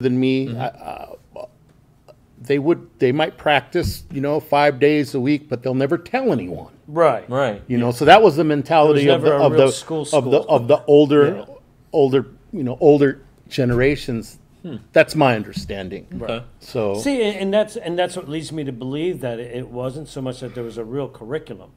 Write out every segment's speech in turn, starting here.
than me. I- uh, They would, they might practice, you know, five days a week, but they'll never tell anyone. Right. Right. You know, so that was the mentality There of the of the school of the of the older Yeah. older you know older generations. That's my understanding. Okay. So See, and and that's and that's what leads me to believe that it wasn't so much that there was a real curriculum.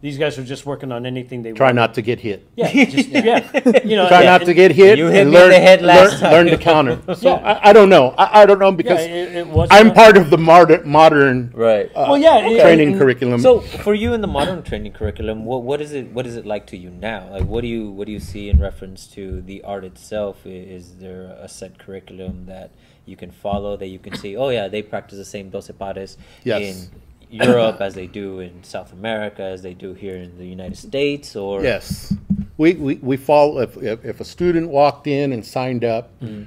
These guys are just working on anything they try wanted. not to get hit. Yeah, just, yeah. You know, Try yeah, not and- to get hit. You hit and me in learn, the head last learn, time. learn to counter. So Yeah. I, I don't know. I, I don't know Yeah, because it, it was. I'm part of the modern modern Right. uh, Well, yeah, it- training and- curriculum. So for you in the modern training curriculum, what what is it what is it like to you now? Like what do you what do you see in reference to the art itself? Is there a set curriculum that you can follow that you can see, oh yeah, they practice the same doce pares Yes. in Europe as they do in South America as they do here in the United States or Yes, we, we, we follow, if, if, if a student walked in and signed up, mm.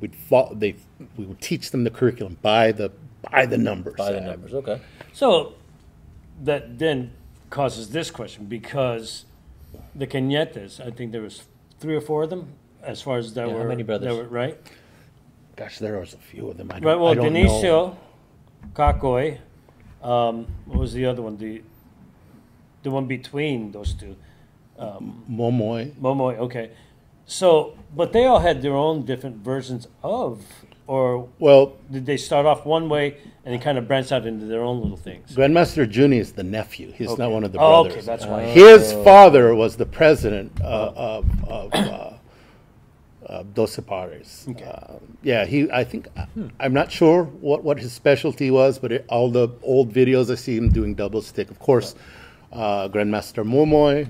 we'd follow, they, we would teach them the curriculum by the, by the numbers. by the numbers. Okay. So that then causes this question because the Cañetes, I think there was three or four of them, as far as that Yeah, how many brothers? That were, right. Gosh, there was a few of them. I don't, Right. Well, I don't know. Kakoi, um, what was the other one? The the one between those two. Momoy. Momoy, okay. So, but they all had their own different versions of, or Well, did they start off one way and then kind of branch out into their own little things? Grandmaster Juni is the nephew. He's not one of the Oh, brothers. okay, that's why. His father was the president uh, of, of uh, uh, Doce Pares. Uh, yeah, he. I think I'm not sure what, what his specialty was, but it, all the old videos I see him doing double stick. Of course, uh, Grandmaster Momoy.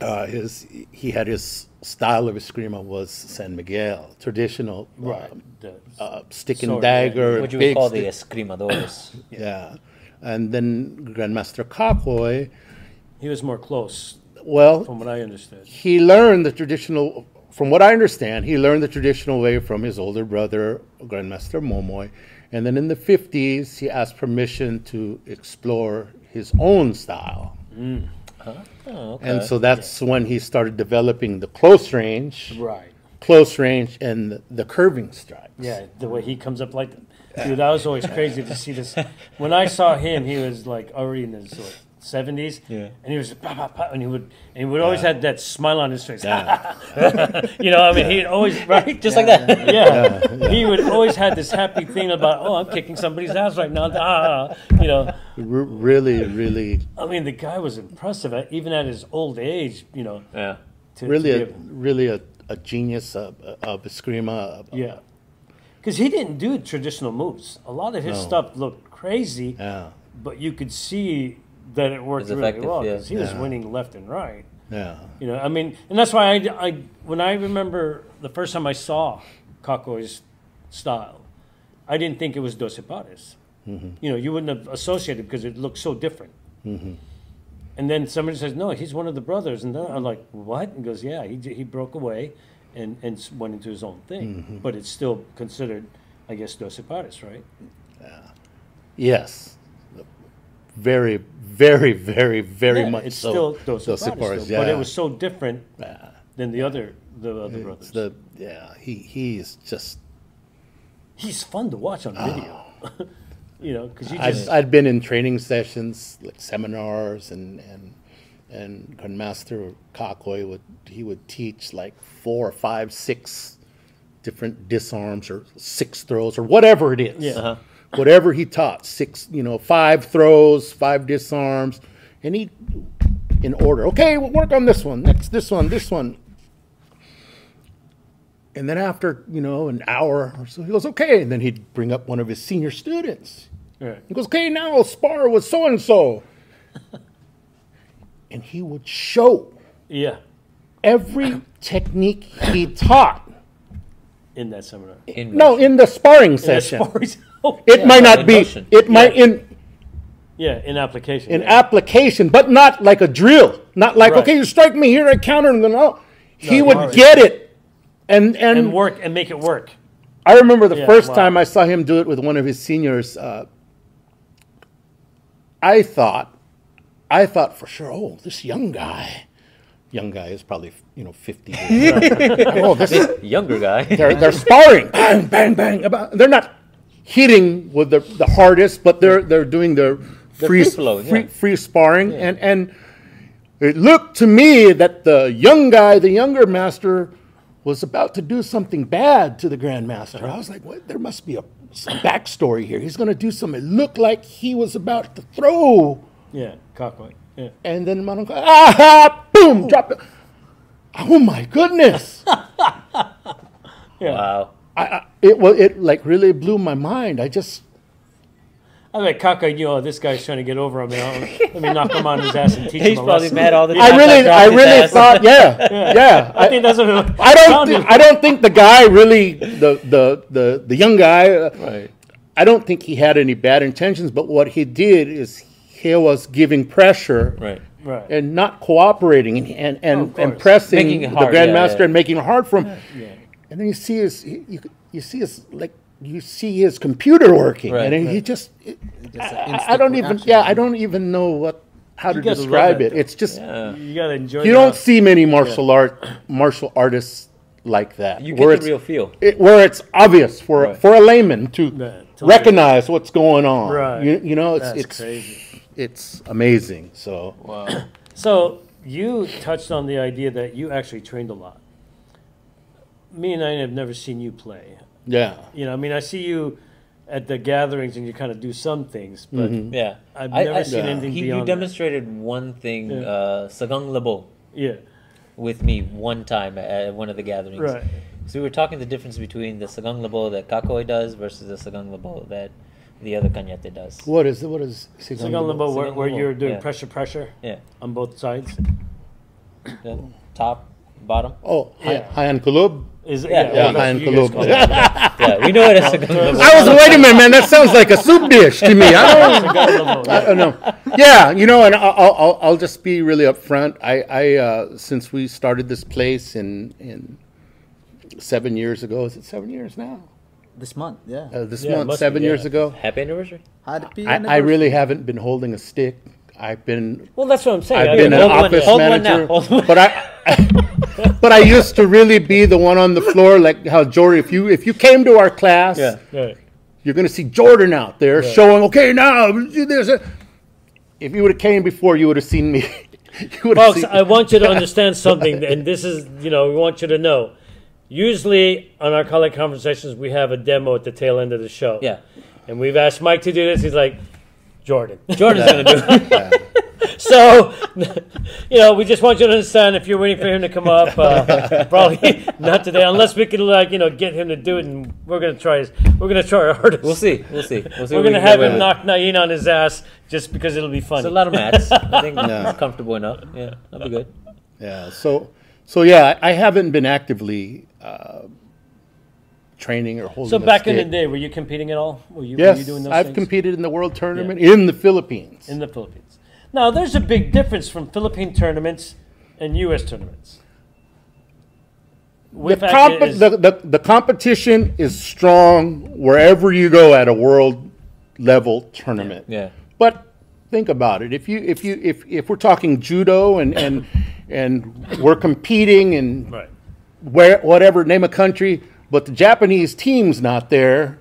Uh, his he had his style of eskrima was San Miguel, traditional, Right. um, The- uh, stick and Sword, yeah. dagger, What you would call stick. the escrimadores. Yeah. And then Grandmaster Kakoy, he was more close, well, from what I understood. he learned the traditional, from what I understand, he learned the traditional way from his older brother, Grandmaster Momoy. And then in the 50s, he asked permission to explore his own style. Mm. Oh, okay. And so that's when he started developing the close range, Right. close range, and the, the curving strikes. Yeah, the way he comes up like that. Dude, that was always crazy to see this. When I saw him, he was like already in his like, 70s. Yeah. And he was, bah, bah, bah, and he would, and he would always had that smile on his face. Yeah. you know, I mean, he'd always, right? Just like that. Yeah. He would always had this happy thing about, oh, I'm kicking somebody's ass right now. Ah, you know, R- really, really, I mean, the guy was impressive, uh, even at his old age, you know. Yeah. To, really, to a, able- really a, a genius of, of Eskrima. of- Yeah. Because he didn't do traditional moves. A lot of his No. stuff looked crazy, Yeah. but you could see that it worked really effective, well yeah. because he was Yeah. winning left and right. Yeah. You know, I mean, and that's why I, I when I remember the first time I saw Kako's style, I didn't think it was Doce Pares. Mm-hmm. You know, you wouldn't have associated because it looked so different. Mm-hmm. And then somebody says, "No, he's one of the brothers," and then I'm like, "What?" And goes, "Yeah, he he broke away, and and went into his own thing, Mm-hmm. but it's still considered, I guess, Doce Pares, right?" Yeah. Yes. Very, very, very, very Yeah, much it's so. still Dos Dos still, but it was so different Yeah. than the other the other It's brothers. the yeah. He he is just. He's fun to watch on video. you know, because you I'd, just I'd been in training sessions, like seminars, and and and Grandmaster Kakoi would he would teach like four or five, six different disarms or six throws or whatever it is. Yeah. Uh-huh. Whatever he taught, six, you know, five throws, five disarms, and he in order. Okay, we'll work on this one. Next, this one, this one. And then after, you know, an hour or so, he goes, okay. And then he'd bring up one of his senior students. Right. He goes, okay, now I'll spar with so and so. And he would show yeah every technique he taught. in that seminar. In No, in the sparring In the session. Stories- oh, It yeah. might not be, motion. it might in yeah in application. in yeah. application, but not like a drill. Not like, Right. okay, you strike me here, I counter, and then no. He No, would alright. get it. And, and, and work and make it work. I remember the Yeah, first wow. time I saw him do it with one of his seniors. Uh, I thought, I thought for sure, oh, this young guy, young guy is probably you know fifty. years old. oh, this is, Younger guy. they're they're sparring, bang bang bang. About they're not hitting with the the hardest, but they're they're doing their free free flow, free, yeah. free sparring, and and it looked to me that the young guy, the younger master, was about to do something bad to the grandmaster. I was like, what? There must be a some backstory here. He's going to do something. It looked like he was about to throw, Yeah, cockroach. Yeah. and then Manong, ah, boom, drop it. Oh my goodness! Yeah. Wow. I, I, it well, it like really blew my mind. I just I like Kaka, you know, this guy's trying to get over on me. Let me knock him on his ass and teach him He's probably lesson. mad all the time. I really, dropped I really ass. thought, yeah, yeah. I think that's what it I don't, sounded thi- I don't think the guy really, the the the the young guy. uh, Right. I don't think he had any bad intentions, but what he did is he was giving pressure Right. Right. and not cooperating and and and, of and pressing the hard, yeah, grandmaster yeah. and making it hard for him. Yeah. And then you see his, you you see his like you see his computer working, Right, and then right. he just. it- Just I, I don't even. Yeah, I don't even know what how to gotta describe it, it. It's just Yeah. You gotta enjoy. you the- don't see many martial art martial artists like that. You where get it's, the real feel. it, where it's obvious for Right. for a layman to Yeah, to recognize what's going on. Right. You, you know, it's That's it's crazy. it's amazing. So Wow. So you touched on the idea that you actually trained a lot. Me and I have never seen you play. yeah, You know, I mean, I see you at the gatherings and you kind of do some things, but Mm-hmm. Yeah. I've never I- seen anything he, beyond You that. demonstrated one thing, Yeah. uh, Sagang Labo, yeah, with me one time at one of the gatherings. right. So we were talking the difference between the Sagang Labo that Kakoi does versus the Sagang Labo that the other Cañete does. what is what is So going about where, where you're doing yeah. pressure, pressure Yeah. on both sides. The top, bottom. Oh, Yeah. Hi- Hayan Kulub. Is it? Yeah, Yeah, yeah, well, Hayan Kulub. call it that. Yeah, we know it as Sagang Labo. I was wait a minute, man. That sounds like a soup dish to me. I don't. I don't know. Yeah, you know, and I'll, I'll, I'll just be really upfront. I, I uh, since we started this place in in seven years ago, is it seven years now? This month, yeah. Uh, this Yeah, month, must be, seven years ago. Happy anniversary. Happy I, I really haven't been holding a stick. I've been Well, that's what I'm saying. I've I been an office one manager, hold one. but I, but I used to really be the one on the floor, like how Jordan. If you if you came to our class, Yeah. right. you're going to see Jordan out there showing. Okay, now there's a. If you would have came before, you would have seen me. you would Folks, seen. I want you to understand something, and this is, you know, we want you to know. Usually on our Kali Konversations, we have a demo at the tail end of the show. Yeah. And we've asked Mike to do this. He's like, Jordan. Jordan's gonna do it. so, you know, we just want you to understand if you're waiting for him to come up, uh, probably not today, unless we can, like, you know, get him to do it, and we're gonna try. His, we're gonna try our hardest. We'll see. We'll see. We'll see We're gonna can have him with. knock Nain on his ass just because it'll be fun. It's a lot of mats. I think Yeah. it's comfortable enough. Yeah, that'll be good. Yeah. So, so yeah, I I haven't been actively uh, training or holding. So a back in the day, were you competing at all? Were you, were yes, you doing those I've things? competed in the world tournament in the Philippines. in the Philippines. Now, there's a big difference from Philippine tournaments and U.S. tournaments. the, comp- is- the, the, the competition is strong wherever you go at a world level tournament. Yeah. But think about it. If you if you if, if we're talking judo and and and we're competing in right. where whatever name a country, but the Japanese team's not there.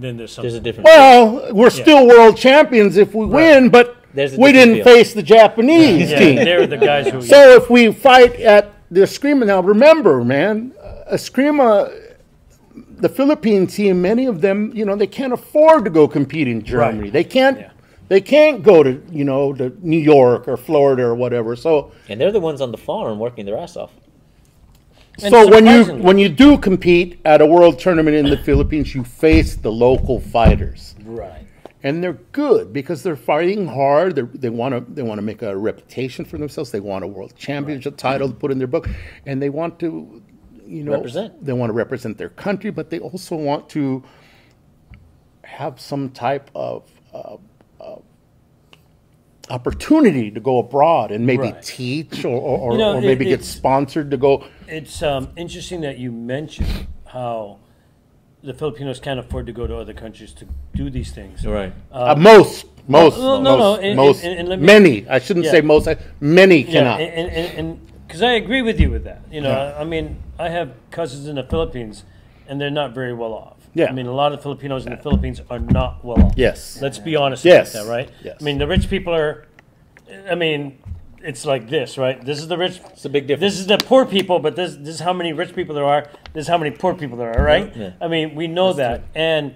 Then there's There's a something. difference. Well, we're still world champions if we win, but we didn't feel. face the Japanese yeah, team. they're the guys who. So if we fight at the Eskrima now, remember, man, uh, Eskrima, the Philippine team, many of them, you know, they can't afford to go compete in Germany. Right. They can't. Yeah. They can't go to you know to New York or Florida or whatever. So And they're the ones on the farm working their ass off. And so when you when you do compete at a world tournament in the Philippines, you face the local fighters. right. and they're good because they're fighting hard. They're, they want to they want to make a reputation for themselves. They want a world championship title to put in their book, and they want to, you know, Represent. They want to represent their country, but they also want to have some type of. Uh, opportunity to go abroad and maybe Right. teach or, or, or, You know, or it- maybe get sponsored to go It's um, interesting that you mentioned how the Filipinos can't afford to go to other countries to do these things. Right. Uh, most, most, no, no, no, most, and- most, and- and let me- many. I shouldn't Yeah. say most. Many cannot. and and because I agree with you with that. You know, Yeah. I, I mean, I have cousins in the Philippines, and they're not very well off. Yeah. I mean, a lot of Filipinos in the Philippines are not well off. yes. Let's be honest Yes. about that, right? Yes. I mean, the rich people are. I mean, it's like this, right? This is the rich. It's a big difference. This is the poor people, but this this is how many rich people there are. This is how many poor people there are, right? Yeah. I mean, we know that, and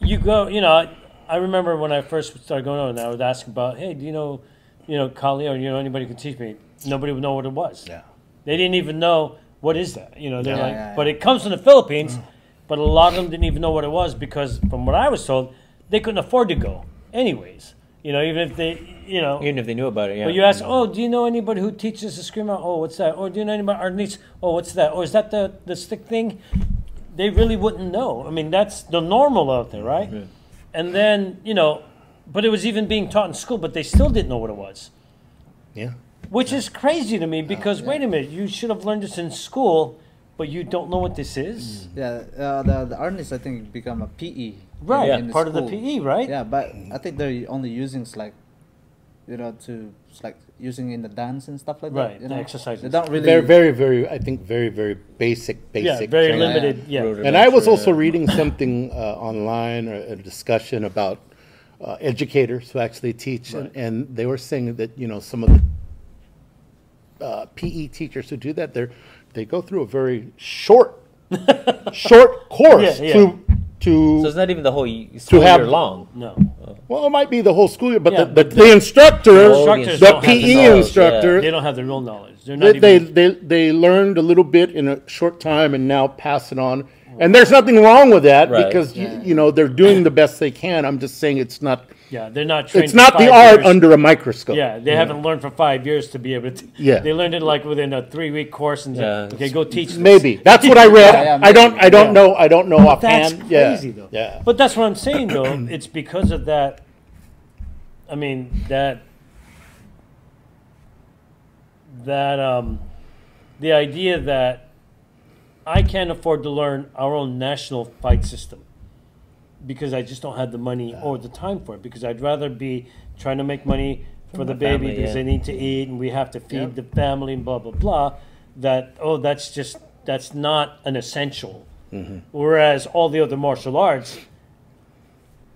you go. You know, I, I remember when I first started going on, I would ask about, hey, do you know, you know, Kali, or you know anybody who can teach me? Nobody would know what it was. Yeah. They didn't even know what is that. You know, they're like, but it comes from the Philippines. Mm. But a lot of them didn't even know what it was because, from what I was told, they couldn't afford to go, anyways. You know, even if they, you know, Even if they knew about it, yeah. but you ask, oh, do you know anybody who teaches the scream out? Oh, what's that? Or do you know anybody arnis? Oh, what's that? Or is that the the stick thing? They really wouldn't know. I mean, that's the normal out there, right? Yeah. And then you know, but it was even being taught in school, but they still didn't know what it was, Yeah. which is crazy to me because wait a minute, you should have learned this in school, but you don't know what this is. Yeah, uh, the the artists I think become a PE. Right, in- in part of the. PE, right? Yeah, but I think they're only using like, you know, to like using in the dance and stuff like that. Right, you the know? exercises. They don't really. Very, very, very. I think very, very basic, basic. Yeah, basic. very training. limited. Yeah, Rudimentary. And I was also reading something uh, online or a discussion about uh, educators who actually teach, and, and they were saying that you know some of the uh, PE teachers who do that, they they go through a very short, short course Yeah, yeah. to to. So it's not even the whole y- school have- year long. no. well, it might be the whole school year, but Yeah, the, the, but the instructor, instructors the don't the PE knowledge, instructor, They don't have the real knowledge. They're not they, even. they, they, they learned a little bit in a short time and now pass it on. And there's nothing wrong with that Right. because you, you know they're doing the best they can. I'm just saying it's not yeah, they're not trained. it's not the five art years. under a microscope. Yeah, they haven't learned for five years to be able to. Yeah. They learned it like within a three week course and Yeah, said, okay, go teach. this." Maybe that's what I read. Yeah, yeah, I don't. I don't Yeah. know I don't know But that's offhand. Yeah. crazy though. Yeah. But that's what I'm saying though. it's because of that. I mean that. That um, the idea that I can't afford to learn our own national fight system because I just don't have the money or the time for it. Because I'd rather be trying to make money for the the baby family, because yeah. they need to eat and we have to feed Yep. the family and blah blah blah. That oh, that's just that's not an essential. Mm-hmm. Whereas all the other martial arts,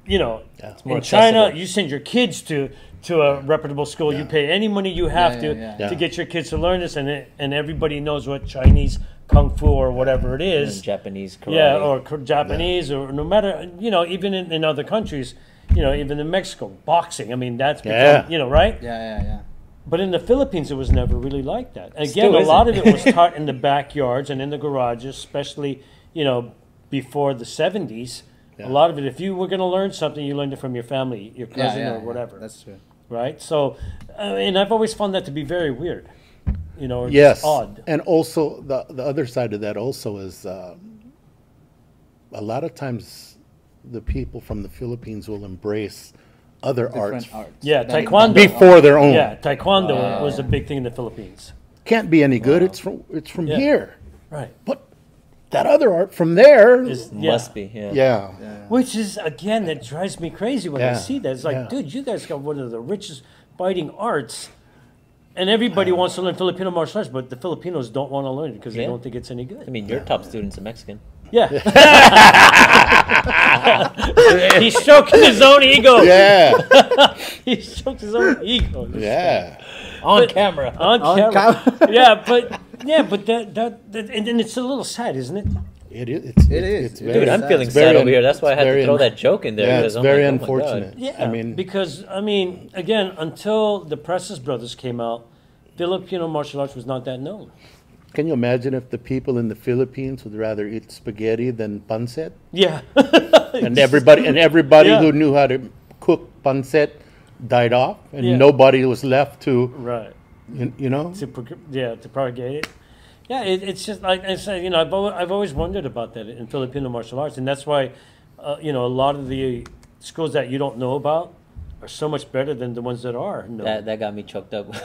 you know, more in China, accessible. you send your kids to to a reputable school. You pay any money you have Yeah, to yeah, yeah. Yeah. to get your kids to learn this, and it, and everybody knows what Chinese kung fu or whatever it is. And. Japanese karate. Yeah, or K- Japanese, or no matter you know, even in, in other countries, you know, even in Mexico, boxing. I mean, that's become, Yeah. you know, right? Yeah, yeah, yeah. But in the Philippines, it was never really like that. Again, a lot of it was taught in the backyards and in the garages, especially you know before the seventies. Yeah. A lot of it, if you were going to learn something, you learned it from your family, your cousin, yeah, or yeah. whatever, That's true. right? So, uh, and I've always found that to be very weird, you know, or just Yes. odd. And also the the other side of that also is uh, a lot of times the people from the Philippines will embrace other arts Different arts. Yeah, taekwondo. before their own. Yeah, taekwondo Wow. was a big thing in the Philippines. Can't be any good. It's from it's from Yeah. here. Right. But that other art from there, Is, yeah. Must be, yeah. yeah. Yeah. Which is again that drives me crazy when I see that. It's like, yeah. dude, you guys got one of the richest fighting arts, and everybody um, wants to learn Filipino martial arts, but the Filipinos don't want to learn it because they Yeah. don't think it's any good. I mean, your top student's a Mexican. Yeah, he's stroking his own ego. Yeah, He stroked his own ego. yeah. On But- camera. On, On camera. camera. yeah, but yeah, but that that, that and, and it's a little sad, isn't it? It is. It's, It it's. It's very, Dude, I'm feeling It's sad very over here. That's why I had to throw un- that joke in there. Yeah, oh it's very like, oh unfortunate. Yeah, I mean, because I mean, again, until the Presas Brothers came out, Filipino martial arts was not that known. can you imagine if the people in the Philippines would rather eat spaghetti than pancit? Yeah, And everybody and everybody Yeah. who knew how to cook pancit died off, and Yeah. nobody was left to, right. you, you know. To yeah, to propagate it. Yeah, it, it's just like I said, you know, I've always, I've always wondered about that in Filipino martial arts, and that's why, uh, you know, a lot of the schools that you don't know about are so much better than the ones that are. known. That, that got me choked up.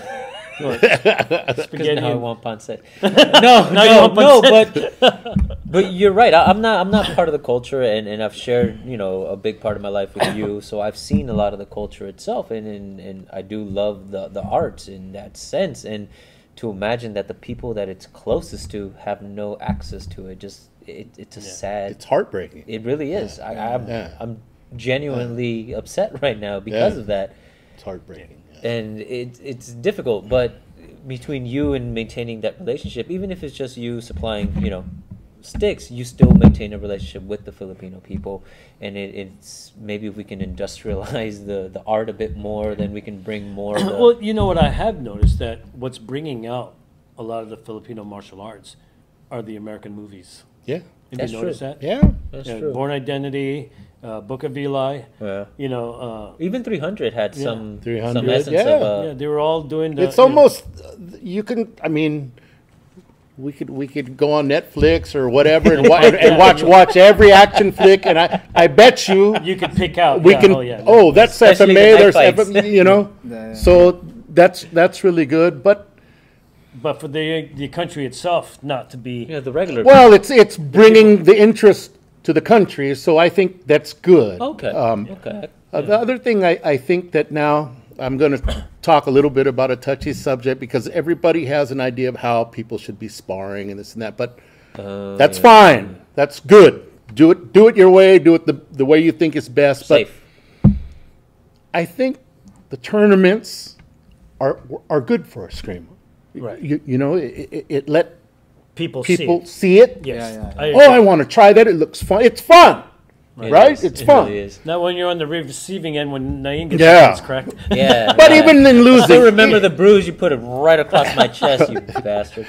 Spaghetti. now I want pancit. no, no, no, but But you're right. I, I'm not. I'm not part of the culture, and, and I've shared, you know, a big part of my life with you. So I've seen a lot of the culture itself, and and, and I do love the the arts in that sense. And to imagine that the people that it's closest to have no access to it, just it, it's a Yeah. sad. It's heartbreaking. it really is. I, I'm Yeah. I'm genuinely upset right now because Yeah. of that It's heartbreaking. yeah. and it, it's difficult but between you and maintaining that relationship even if it's just you supplying you know sticks you still maintain a relationship with the filipino people and it, it's maybe if we can industrialize the, the art a bit more then we can bring more the, well, you know what I have noticed that what's bringing out a lot of the Filipino martial arts are the American movies. Yeah. Have That's you true. that? Yeah. that's Yeah, true Bourne Identity, uh, Book of Eli. yeah. You know, uh, even 300 had Yeah. some 300, some essence yeah. of uh, yeah, they were all doing the. it's almost you can. I mean, we could we could go on Netflix or whatever and, wa- and, and watch watch every action flick, and I I bet you You could pick out. we yeah, can. Oh, yeah. Oh, that's Especially the FMA. knife There's fights. FM, you know. Yeah, yeah. So that's that's really good, but but for the the country itself not to be. yeah, the regular well, it's it's bringing the interest to the country, so I think that's good. okay Um, okay Uh, the other thing I, I think that now I'm going to talk a little bit about a touchy subject because everybody has an idea of how people should be sparring and this and that, but Uh, that's fine. That's good. Do it. Do it your way. Do it the, the way you think is best. But I think the tournaments are are good for eskrima. Right. You, you know, it, it, it let People, people see it. see it. Yes. Yeah, yeah, I Oh, I want to try that. It looks fun. It's fun, It right? is. It's It fun. really is. Now, when you're on the receiving end, when Nain gets Yeah. yeah. correct. yeah But yeah. even in losing. I losing, still remember the bruise you put it right across my chest, you bastard.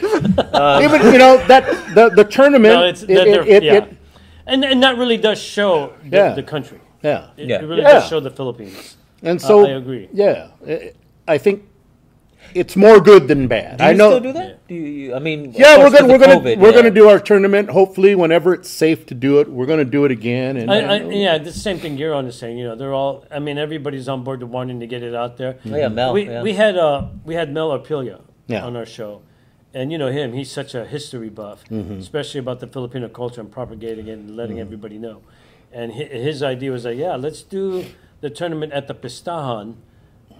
Um, even you know that the the tournament. No, it's it- it- it- yeah. it- and and that really does show the, Yeah. the country. yeah. It, Yeah. it really Yeah. does show the Philippines. And Uh, so I agree. Yeah, I- I think it's more good than bad. do you I know. still do that? Do you? I mean, Yeah, we're gonna we're the gonna COVID, we're yeah. gonna do our tournament. Hopefully, whenever it's safe to do it, we're gonna do it again. And I, I, yeah, the same thing Giron is saying. You know, they're all. I mean, everybody's on board to wanting to get it out there. Oh, yeah, Mel. we, yeah. we had uh we had Mel Orpilla Yeah. on our show, and you know him. He's such a history buff, Mm-hmm. especially about the Filipino culture and propagating it and letting everybody know. And hi- his idea was like, yeah, let's do the tournament at the Pistahan,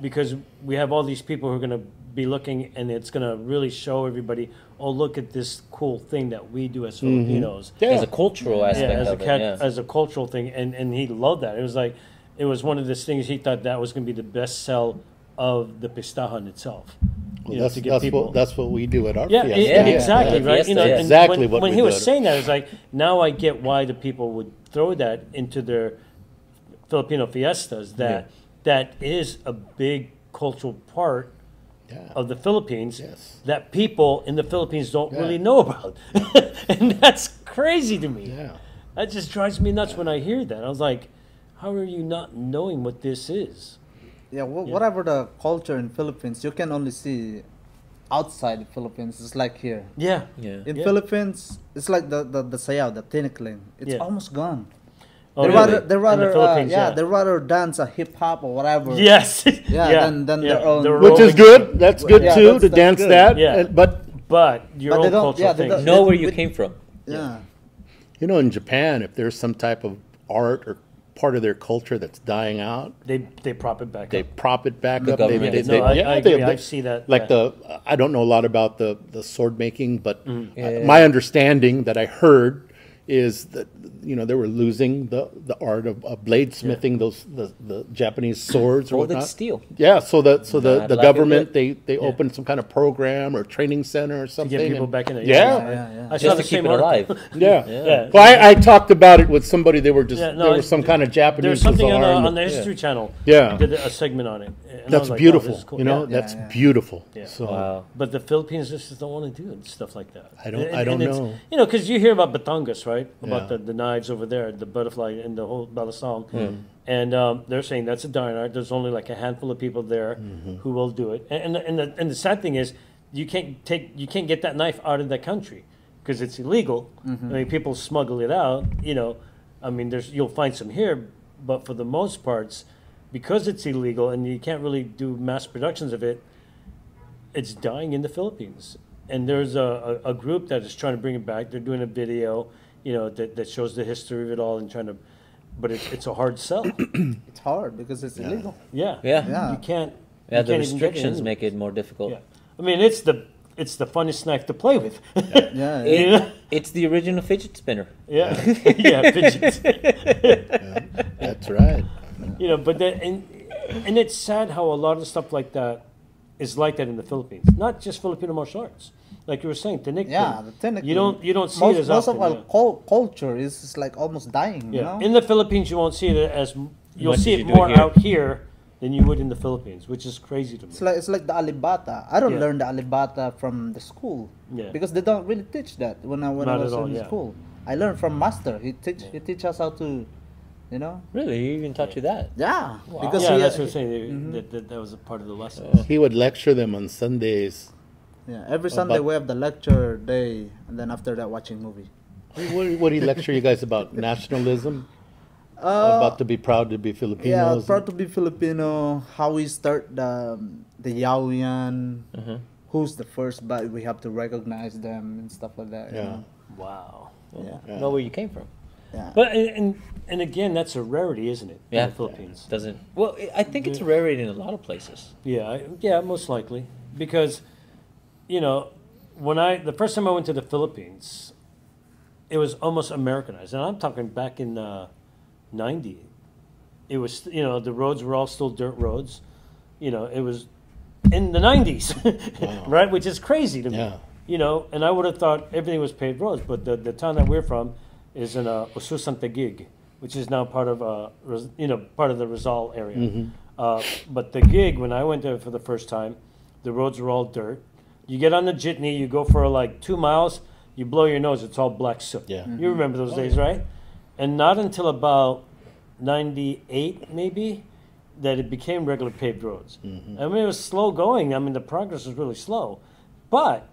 because we have all these people who are going to be looking, and it's going to really show everybody. Oh, look at this cool thing that we do as mm-hmm. Filipinos yeah, as a cultural aspect yeah, as a of cat, it. Yeah. as a cultural thing, and and he loved that. It was like, it was one of those things he thought that was going to be the best sell of the pistahan itself. Well, you know, that's to get that's people. what that's what we do at our yeah, fiesta. Yeah, exactly yeah, right. You know, yeah. Exactly when, what when we he do was at- saying that, it was like, now I get why the people would throw that into their Filipino fiestas. That that is a big cultural part Yeah. of the Philippines Yes. that people in the Philippines don't Yeah. really know about, and that's crazy to me. Yeah. That just drives me nuts when I hear that. I was like, how are you not knowing what this is? Yeah, wh- whatever the culture in Philippines, you can only see outside the Philippines. It's like here. Yeah. yeah. In Yeah. Philippines, it's like the the, the sayaw, the tinikling. It's Yeah. almost gone. Oh, they really? rather they In the rather uh, yeah, yeah. they rather dance a hip hop or whatever. Yes. Yeah, than- than their own- The Which is good. That's good Yeah, too that's- to that's dance good. that. Yeah. and- but But your But own don't- cultural yeah, they things. don't- know where you with- came from. Yeah. you know, in Japan, if there's some type of art or part of their culture that's dying out, They they prop it back up. they up. prop it back The up. They- government they- is they- No, I, yeah, I they- agree. they- I see that. like yeah. the I don't know a lot about the the sword making, but uh, Yeah. my understanding that I heard is that you know they were losing the the art of, of bladesmithing those the, the Japanese swords or oh, Folded whatnot. steel. Yeah, so the so the, Not the like government would. they they opened some kind of program or training center or something. to something. get people and- back in it. Yeah. Yeah, yeah. I saw Just the to keep it alive. Yeah. Yeah. Well, I, I talked about it with somebody. They were just Yeah, no, there was I- some kind of Japanese There's something on the, on the History Channel. Yeah. Did a segment on it. And That's like, beautiful. Oh, this is cool. You know, Yeah. that's yeah. beautiful. Yeah. So Wow. But the Philippines just don't want to do stuff like that. I don't- I don't know. You know, because you hear about Batangas, right? About Yeah. the, the knives over there, the butterfly and the whole balisong. Hmm. And um, they're saying that's a dying art. There's only like a handful of people there Mm-hmm. who will do it. And, and, the, and, the, and the sad thing is, you can't take you can't get that knife out of the country because it's illegal. Mm-hmm. I mean, people smuggle it out. You know, I mean, there's you'll find some here, but for the most parts, because it's illegal and you can't really do mass productions of it, it's dying in the Philippines. And there's a, a, a group that is trying to bring it back. They're doing a video, you know, that, that shows the history of it all and trying to, but it, it's a hard sell. It's hard because it's illegal. Yeah. Yeah. Yeah. You can't. Yeah, you the can't restrictions in. make it more difficult. Yeah. I mean, it's the it's the funnest snack to play with. Yeah. It- Yeah. It's the original fidget spinner. yeah. yeah. Fidgets. That's right. you know, but then and and it's sad how a lot of stuff like that is like that in the Philippines. Not just Filipino martial arts, like you were saying, Tinik. Yeah, the technique. You don't you don't see most, it as most often. of our yeah. culture is, is like almost dying. Yeah. You know? In the Philippines, you won't see it as you'll Much see as it you it more here. out here than you would in the Philippines, which is crazy to me. It's like it's like the alibata. I don't Yeah. learn the alibata from the school Yeah. because they don't really teach that when I when Not I was at all, in yeah. school. I learned from master. He teach he teach us how to, you know. Really? He even taught you that? Yeah. Because yeah, he, that's what I'm he- saying. Mhm. That, that, that was a part of the lesson. He would lecture them on Sundays. Yeah. Every Sunday we have the lecture day, and then after that watching movie. What what did he lecture you guys about nationalism? Uh, about to be proud to be Filipino. yeah, proud to be Filipino. How we start the the Yaw Yan. Uh-huh. Who's the first, but we have to recognize them and stuff like that. you Yeah. know? Wow. Yeah. Yeah. Know where you came from. Yeah. But and, and and again, that's a rarity, isn't it? Yeah. In the Philippines. Doesn't. Well, I think it's a rarity in a lot of places. Yeah, yeah, most likely because, you know, when I the first time I went to the Philippines, it was almost Americanized, and I'm talking back in uh, '90. It was you know the roads were all still dirt roads, you know it was in the '90s, right? Which is crazy to me. You know, and I would have thought everything was paved roads, but the, the town that we're from is in uh, Ususan Taguig, which is now part of uh, you know part of the Rizal area. Uh, but Taguig when I went there for the first time, the roads were all dirt. You get on the jitney, you go for like two miles, you blow your nose, it's all black soot. Yeah. Mhm. You remember those days, right? And not until about '98, maybe, that it became regular paved roads. I mean, it was slow going. I mean, the progress was really slow, but